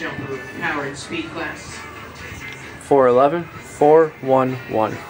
Jump power and speed class. 411, 411.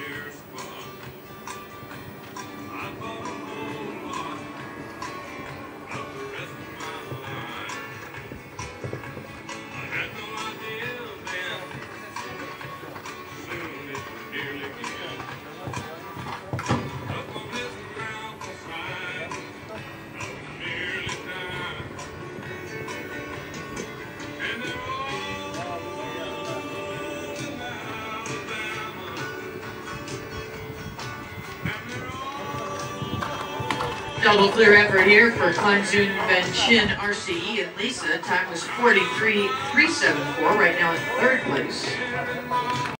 Double clear effort here for Kwanzun Benchin, RCE, and Lisa. Time was 43.374, right now in third place.